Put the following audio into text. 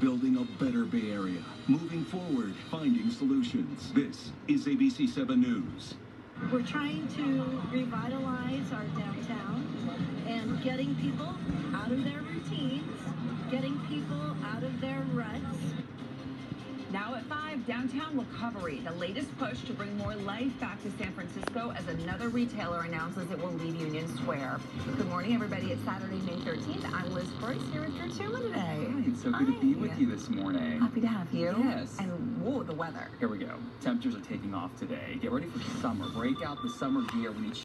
building a better Bay Area. Moving forward, finding solutions. This is ABC 7 News. We're trying to revitalize our downtown and getting people out of their routines, getting people out of their ruts. Now at 5, Downtown Recovery, the latest push to bring more life back to San Francisco as another retailer announces it will leave Union Square. Good morning, everybody. It's Saturday, May 13th. I'm Liz Bryce here with Drew Tuma today. Hi, it's so good to be with you this morning. Happy to have you. Yes. And whoa, the weather. Here we go. Temperatures are taking off today. Get ready for summer. Break out the summer gear. We need